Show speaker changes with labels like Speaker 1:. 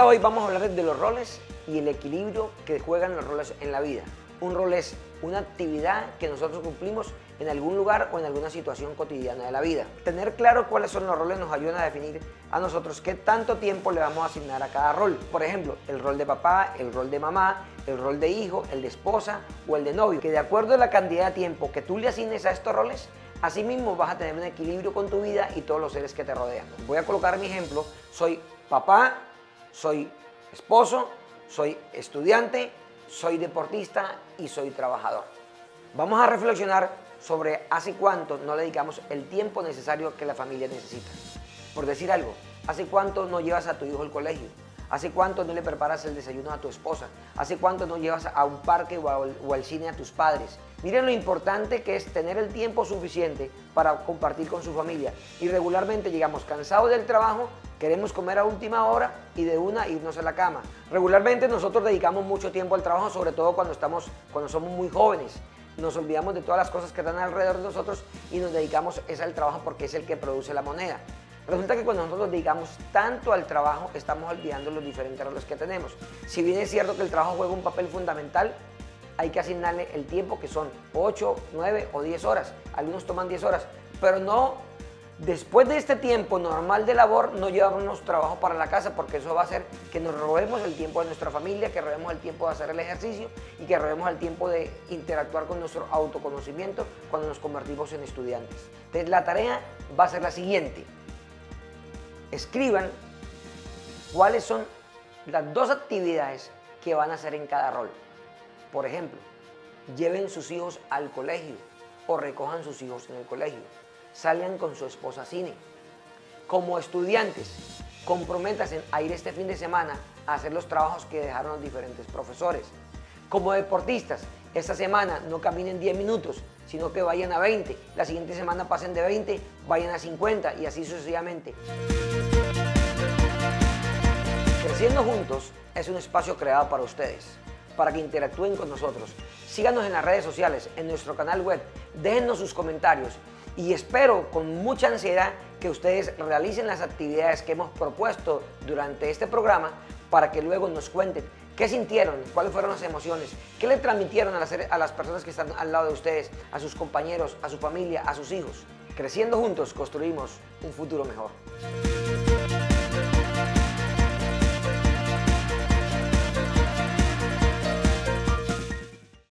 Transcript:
Speaker 1: hoy vamos a hablar de los roles y el equilibrio que juegan los roles en la vida. Un rol es una actividad que nosotros cumplimos en algún lugar o en alguna situación cotidiana de la vida. Tener claro cuáles son los roles nos ayuda a definir a nosotros qué tanto tiempo le vamos a asignar a cada rol. Por ejemplo, el rol de papá, el rol de mamá, el rol de hijo, el de esposa o el de novio. Que de acuerdo a la cantidad de tiempo que tú le asignes a estos roles, así mismo vas a tener un equilibrio con tu vida y todos los seres que te rodean. Voy a colocar mi ejemplo. Soy papá, soy esposo, soy estudiante, soy deportista y soy trabajador. Vamos a reflexionar sobre hace cuánto no le dedicamos el tiempo necesario que la familia necesita. Por decir algo, hace cuánto no llevas a tu hijo al colegio, hace cuánto no le preparas el desayuno a tu esposa, hace cuánto no llevas a un parque o, o al cine a tus padres. Miren lo importante que es tener el tiempo suficiente para compartir con su familia. Y regularmente llegamos cansados del trabajo Queremos comer a última hora y de una irnos a la cama. Regularmente nosotros dedicamos mucho tiempo al trabajo, sobre todo cuando, estamos, cuando somos muy jóvenes. Nos olvidamos de todas las cosas que están alrededor de nosotros y nos dedicamos es al trabajo porque es el que produce la moneda. Resulta que cuando nosotros dedicamos tanto al trabajo, estamos olvidando los diferentes roles que tenemos. Si bien es cierto que el trabajo juega un papel fundamental, hay que asignarle el tiempo que son 8, 9 o 10 horas. Algunos toman 10 horas, pero no Después de este tiempo normal de labor, no llevamos trabajo para la casa porque eso va a hacer que nos robemos el tiempo de nuestra familia, que robemos el tiempo de hacer el ejercicio y que robemos el tiempo de interactuar con nuestro autoconocimiento cuando nos convertimos en estudiantes. Entonces la tarea va a ser la siguiente. Escriban cuáles son las dos actividades que van a hacer en cada rol. Por ejemplo, lleven sus hijos al colegio o recojan sus hijos en el colegio salgan con su esposa a cine. Como estudiantes, comprométanse a ir este fin de semana a hacer los trabajos que dejaron los diferentes profesores. Como deportistas, esta semana no caminen 10 minutos, sino que vayan a 20. La siguiente semana pasen de 20, vayan a 50 y así sucesivamente. Creciendo Juntos es un espacio creado para ustedes, para que interactúen con nosotros. Síganos en las redes sociales, en nuestro canal web, déjennos sus comentarios y espero con mucha ansiedad que ustedes realicen las actividades que hemos propuesto durante este programa para que luego nos cuenten qué sintieron, cuáles fueron las emociones, qué le transmitieron a las, a las personas que están al lado de ustedes, a sus compañeros, a su familia, a sus hijos. Creciendo juntos construimos un futuro mejor.